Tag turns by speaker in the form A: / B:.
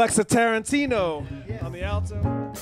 A: Alexa Tarantino on the alto.